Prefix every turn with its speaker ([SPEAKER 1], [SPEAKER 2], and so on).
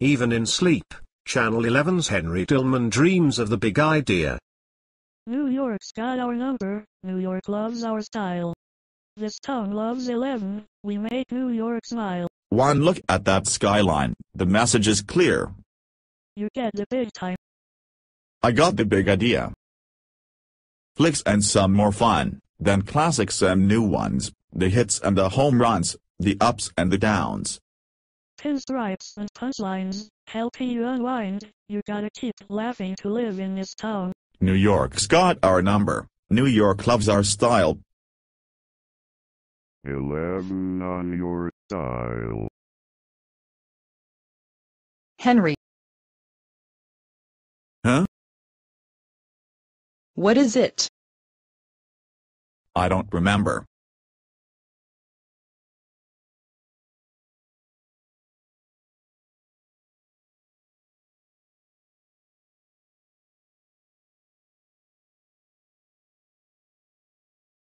[SPEAKER 1] even in sleep. Channel 11's Henry Tillman dreams of the big idea.
[SPEAKER 2] New York's got our number, New York loves our style. This town loves 11, we make New York smile.
[SPEAKER 3] One look at that skyline, the message is clear.
[SPEAKER 2] You get the big time.
[SPEAKER 3] I got the big idea. Flicks and some more fun, then classics and new ones, the hits and the home runs, the ups and the downs.
[SPEAKER 2] Pinstripes and punchlines, help you unwind, you gotta keep laughing to live in this town.
[SPEAKER 3] New York's got our number, New York loves our style.
[SPEAKER 4] 11 on your style.
[SPEAKER 5] Henry.
[SPEAKER 3] Huh?
[SPEAKER 5] What is it?
[SPEAKER 3] I don't remember.